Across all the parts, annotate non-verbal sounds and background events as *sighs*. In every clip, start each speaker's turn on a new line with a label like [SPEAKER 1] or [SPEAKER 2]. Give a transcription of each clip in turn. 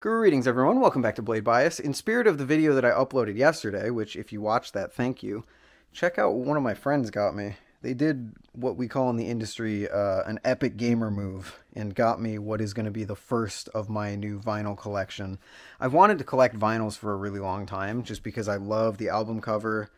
[SPEAKER 1] Greetings everyone, welcome back to Blade Bias. In spirit of the video that I uploaded yesterday, which if you watched that, thank you, check out what one of my friends got me. They did what we call in the industry uh, an epic gamer move and got me what is going to be the first of my new vinyl collection. I've wanted to collect vinyls for a really long time just because I love the album cover,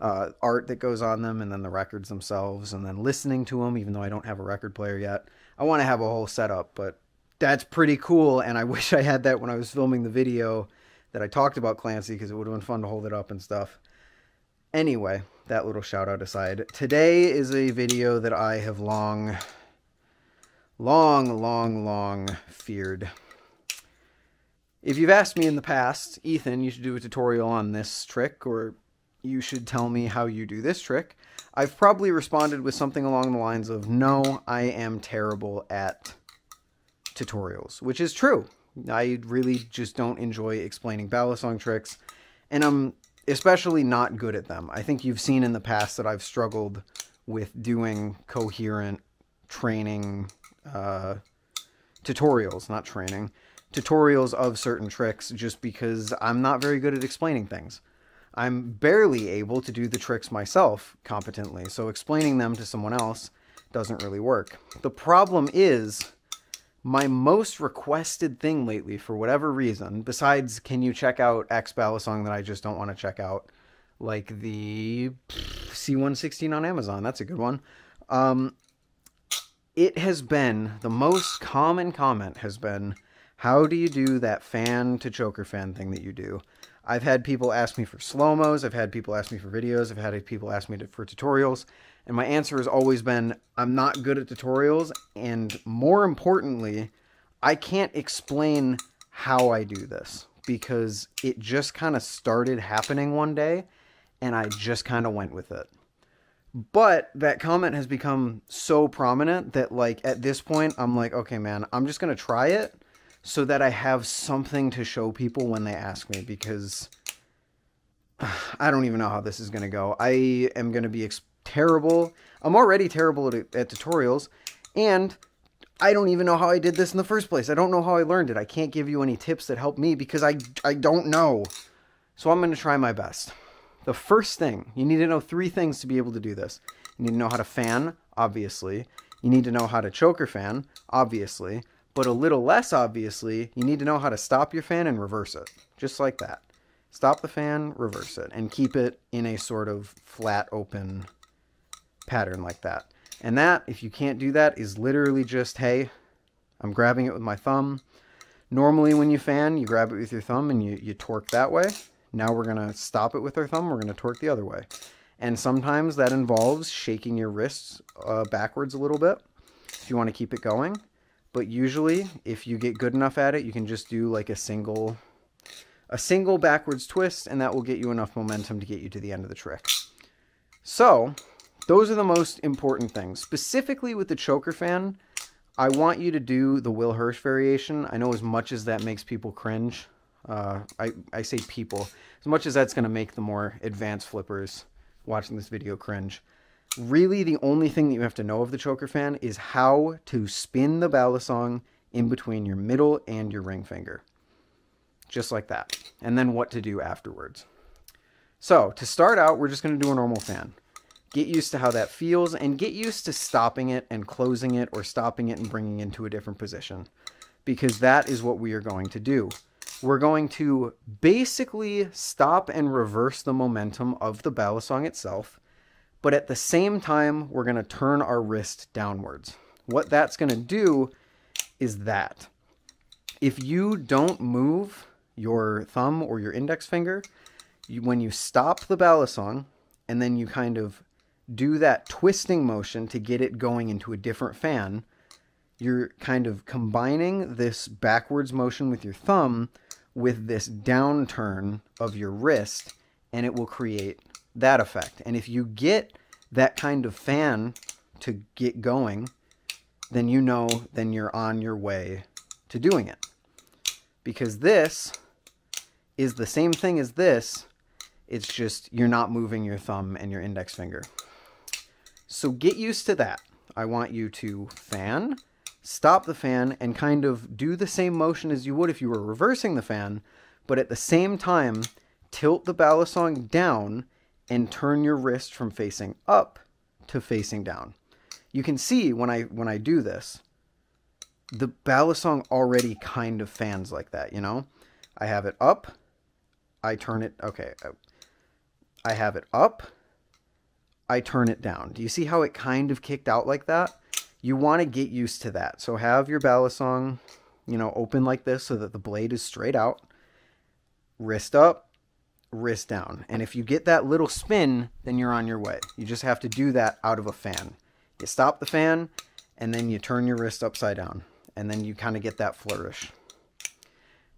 [SPEAKER 1] uh, art that goes on them, and then the records themselves, and then listening to them even though I don't have a record player yet. I want to have a whole setup, but that's pretty cool. And I *laughs* wish I had that when I was filming the video that I talked about Clancy because it would have been fun to hold it up and stuff. Anyway, that little shout out aside, today is a video that I have long, long, long, long feared. If you've asked me in the past, Ethan, you should do a tutorial on this trick, or you should tell me how you do this trick, I've probably responded with something along the lines of, no, I am terrible at tutorials, which is true. I really just don't enjoy explaining balisong tricks, and I'm especially not good at them. I think you've seen in the past that I've struggled with doing coherent training uh, tutorials, not training, tutorials of certain tricks just because I'm not very good at explaining things. I'm barely able to do the tricks myself competently, so explaining them to someone else doesn't really work. The problem is my most requested thing lately for whatever reason, besides can you check out X Balisong that I just don't want to check out, like the C116 on Amazon. That's a good one. Um, it has been the most common comment has been, how do you do that fan to choker fan thing that you do? I've had people ask me for slow-mos. I've had people ask me for videos. I've had people ask me to, for tutorials. And my answer has always been, I'm not good at tutorials. And more importantly, I can't explain how I do this because it just kind of started happening one day and I just kind of went with it. But that comment has become so prominent that like at this point, I'm like, okay, man, I'm just going to try it so that I have something to show people when they ask me because *sighs* I don't even know how this is going to go. I am going to be terrible. I'm already terrible at, at tutorials and I don't even know how I did this in the first place. I don't know how I learned it. I can't give you any tips that help me because I, I don't know. So I'm going to try my best. The first thing, you need to know three things to be able to do this. You need to know how to fan, obviously. You need to know how to choker fan, obviously. But a little less obviously, you need to know how to stop your fan and reverse it. Just like that. Stop the fan, reverse it, and keep it in a sort of flat open pattern like that. And that, if you can't do that, is literally just, hey, I'm grabbing it with my thumb. Normally when you fan, you grab it with your thumb and you, you torque that way. Now we're going to stop it with our thumb. We're going to torque the other way. And sometimes that involves shaking your wrists uh, backwards a little bit if you want to keep it going. But usually, if you get good enough at it, you can just do like a single a single backwards twist, and that will get you enough momentum to get you to the end of the trick. So, those are the most important things. Specifically with the choker fan, I want you to do the Will Hirsch variation. I know as much as that makes people cringe, uh, I, I say people, as much as that's going to make the more advanced flippers watching this video cringe really the only thing that you have to know of the choker fan is how to spin the balisong in between your middle and your ring finger. Just like that. And then what to do afterwards. So to start out, we're just going to do a normal fan. Get used to how that feels and get used to stopping it and closing it or stopping it and bringing it into a different position. Because that is what we are going to do. We're going to basically stop and reverse the momentum of the balisong itself but at the same time, we're going to turn our wrist downwards. What that's going to do is that if you don't move your thumb or your index finger, you, when you stop the balisong and then you kind of do that twisting motion to get it going into a different fan, you're kind of combining this backwards motion with your thumb with this downturn of your wrist and it will create that effect. And if you get that kind of fan to get going, then you know then you're on your way to doing it. Because this is the same thing as this, it's just you're not moving your thumb and your index finger. So get used to that. I want you to fan, stop the fan, and kind of do the same motion as you would if you were reversing the fan, but at the same time, tilt the balisong down and turn your wrist from facing up to facing down. You can see when I when I do this, the balisong already kind of fans like that, you know? I have it up, I turn it, okay, I have it up, I turn it down. Do you see how it kind of kicked out like that? You want to get used to that. So have your balisong, you know, open like this so that the blade is straight out. Wrist up, wrist down. And if you get that little spin, then you're on your way. You just have to do that out of a fan. You stop the fan, and then you turn your wrist upside down. And then you kind of get that flourish.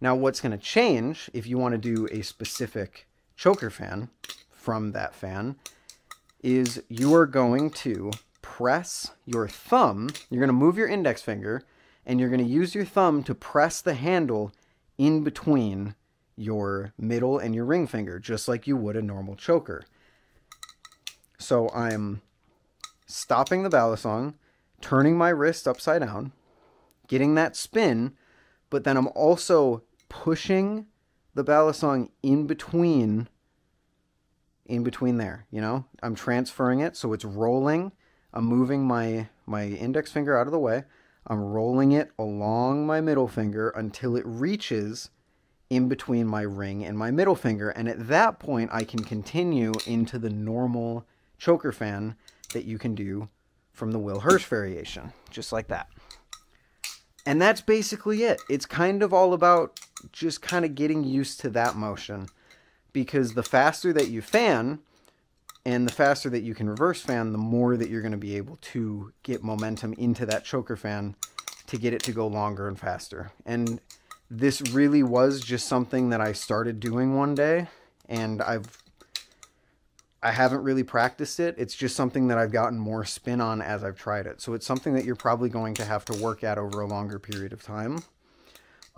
[SPEAKER 1] Now what's going to change if you want to do a specific choker fan from that fan is you are going to press your thumb, you're going to move your index finger, and you're going to use your thumb to press the handle in between your middle and your ring finger, just like you would a normal choker. So I'm stopping the balisong, turning my wrist upside down, getting that spin, but then I'm also pushing the balisong in between in between there, you know? I'm transferring it so it's rolling. I'm moving my my index finger out of the way. I'm rolling it along my middle finger until it reaches in between my ring and my middle finger. And at that point, I can continue into the normal choker fan that you can do from the Will Hirsch variation, just like that. And that's basically it. It's kind of all about just kind of getting used to that motion because the faster that you fan and the faster that you can reverse fan, the more that you're going to be able to get momentum into that choker fan to get it to go longer and faster. And this really was just something that I started doing one day and I've I haven't really practiced it. It's just something that I've gotten more spin on as I've tried it. So it's something that you're probably going to have to work at over a longer period of time.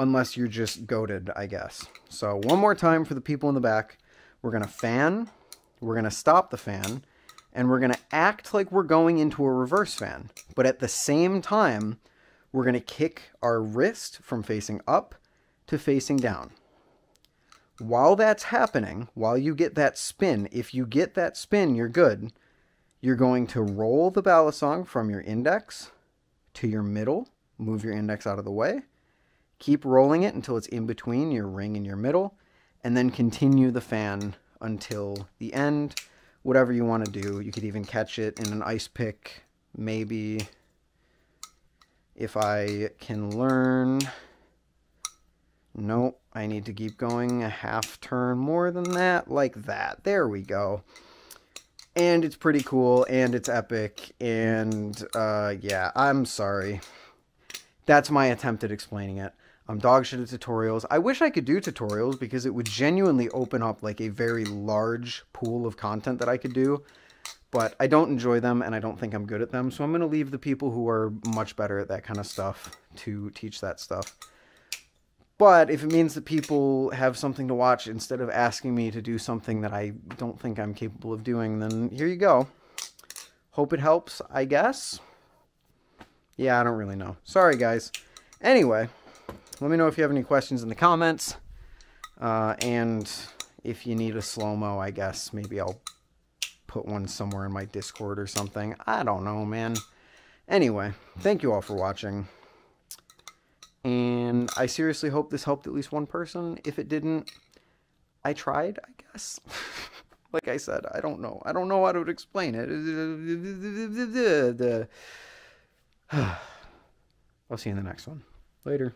[SPEAKER 1] Unless you're just goaded, I guess. So one more time for the people in the back. We're going to fan. We're going to stop the fan. And we're going to act like we're going into a reverse fan. But at the same time, we're going to kick our wrist from facing up to facing down while that's happening, while you get that spin, if you get that spin, you're good. You're going to roll the balisong from your index to your middle, move your index out of the way, keep rolling it until it's in between your ring and your middle, and then continue the fan until the end. Whatever you want to do. You could even catch it in an ice pick, maybe. If I can learn Nope, I need to keep going a half turn more than that, like that. There we go. And it's pretty cool, and it's epic, and uh, yeah, I'm sorry. That's my attempt at explaining it. I'm dog shit at tutorials. I wish I could do tutorials because it would genuinely open up like a very large pool of content that I could do. But I don't enjoy them and I don't think I'm good at them. So I'm going to leave the people who are much better at that kind of stuff to teach that stuff. But if it means that people have something to watch instead of asking me to do something that I don't think I'm capable of doing, then here you go. Hope it helps, I guess. Yeah, I don't really know. Sorry, guys. Anyway, let me know if you have any questions in the comments. Uh, and if you need a slow-mo, I guess maybe I'll put one somewhere in my Discord or something. I don't know, man. Anyway, thank you all for watching. And I seriously hope this helped at least one person. If it didn't, I tried, I guess. *laughs* like I said, I don't know. I don't know how to explain it. *sighs* I'll see you in the next one. Later.